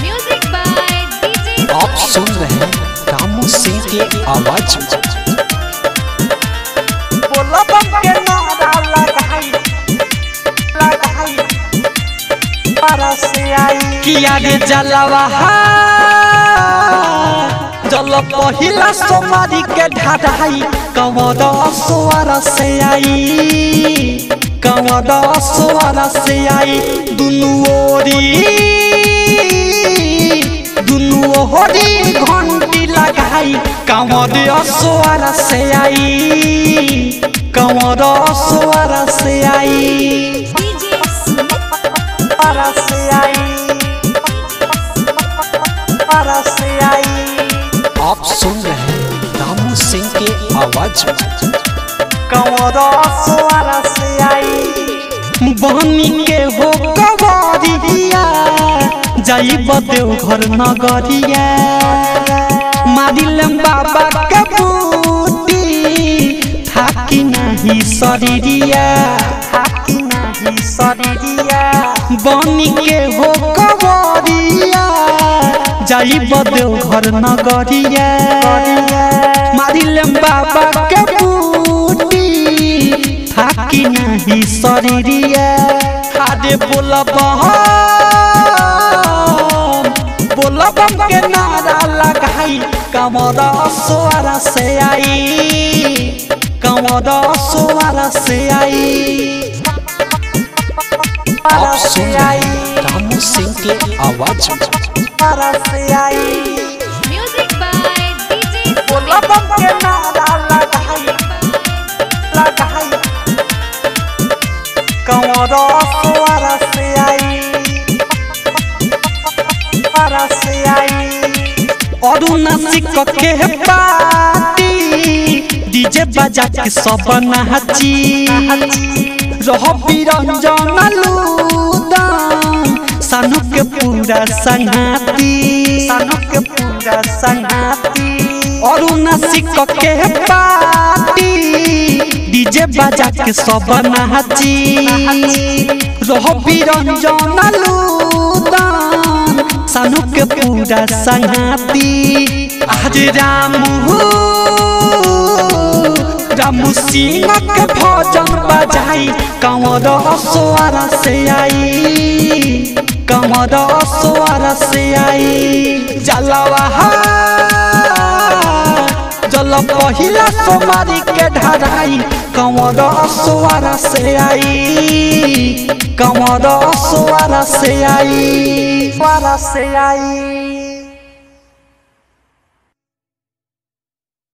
Music by DJ आप सुन रहे हैं रामू सिंह के आवाज़। किया रे जलवा जल पहिला सोमारी के ढाढाई। कंवर सोवार से आई कंवर सोवार से आई दुनु ओरी घंटी लगाई। कंवर सोवार से आई कंवर सोवार से आई रामू सिंह के आवाज़ बहनी के हो कवरिया जाई बदेव घर नगरिया। मारिलम बाबा के बूटी। थाकी नहीं शरीरिया। थाकी नहीं शरीरिया। बनी के हो कवरिया जाई बदेव घर नगरिया। बाबा के बूटी थाकी नहीं शरीरिया आदे बोलब बोलब के नारा लगाई कमरा सोरा से आई कमरा सोरा से आई। Para se aí Ramu Singh के आवाज़। में para se कंवरा से डीजे बजा के सब नाची। रह बिरंजन सानू के पूरा संगाती सानू के पूरा संगाती अरुणासिक के पार्टी। बजा के सब लूदन सानू के पूरा संगाती आज सिंह के भजन बजाई कंवर से आई कंवर से आई जलवा पहिला सोमारी के ढराई कंवर सोरा से आई। कंवर सोरा से आई। para से aí